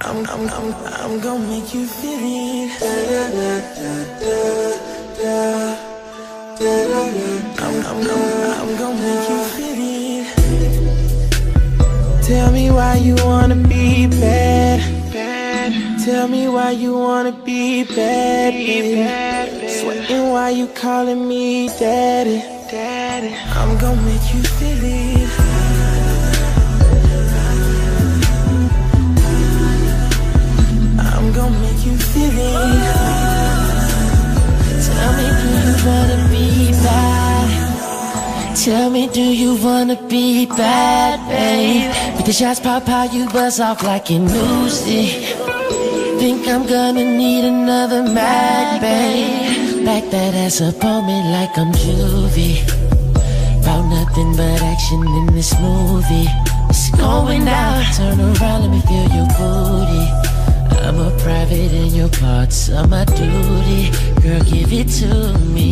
I'm, I'm, I'm, I'm gonna make you feel it. Da, da, da, da, da, I'm, I'm, I'm, I'm gonna make you feel it. Tell me why you wanna be bad. Tell me why you wanna be bad, baby. Sweating why you calling me daddy. Daddy, I'm gonna make you feel it. Tell me, do you wanna be bad, babe? With the shots pop how you buzz off like you lose it. Think I'm gonna need another mag, babe. Back that ass up on me like I'm juvie. About nothing but action in this movie. It's going down. Turn around, let me feel your booty. I'm a private and your parts are my duty. Girl, give it to me.